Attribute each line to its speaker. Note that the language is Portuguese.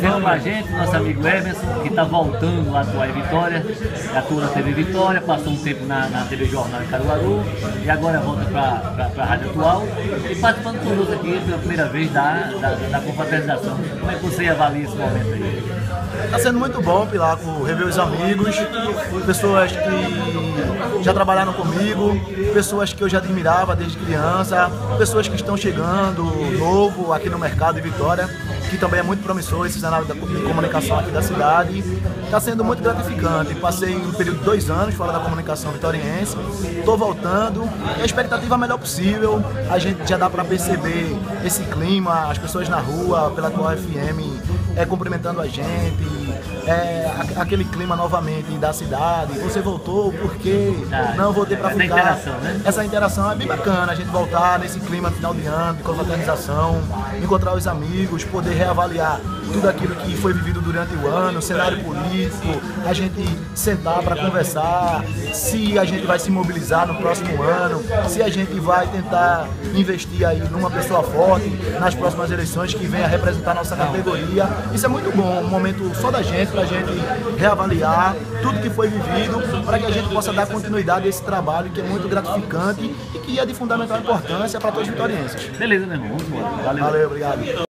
Speaker 1: Chegou com a gente nosso amigo Emerson, que está voltando a atuar em Vitória, atua na TV Vitória, passou um tempo na, na TV Jornal em Caruaru e agora volta para a Rádio Atual e participando conosco aqui pela primeira vez da, da, da confraternização. Como é que você avalia esse momento aí?
Speaker 2: Está sendo muito bom, Pilar, rever os amigos, pessoas que já trabalharam comigo, pessoas que eu já admirava desde criança, pessoas que estão chegando novo aqui no mercado de Vitória, que também é muito promissor esse cenário de comunicação aqui da cidade. Está sendo muito gratificante. Passei um período de dois anos fora da comunicação vitoriense, estou voltando e a expectativa é a melhor possível. A gente já dá para perceber esse clima, as pessoas na rua, pela tua FM, é, cumprimentando a gente, é, aquele clima novamente da cidade. Você voltou porque ah, não voltei para ficar.
Speaker 1: Interação, né?
Speaker 2: Essa interação é bem bacana, a gente voltar nesse clima final de ano, de confraternização, encontrar os amigos, poder reavaliar tudo aquilo que foi vivido durante o ano, cenário político, a gente sentar para conversar, se a gente vai se mobilizar no próximo ano, se a gente vai tentar investir aí numa pessoa forte nas próximas eleições que venha representar nossa categoria. Isso é muito bom, um momento só da gente, para a gente reavaliar tudo que foi vivido, para que a gente possa dar continuidade a esse trabalho que é muito gratificante e que é de fundamental importância para todos os vitorienses.
Speaker 1: Beleza, meu irmão. Vamos embora.
Speaker 2: Valeu. Valeu, obrigado.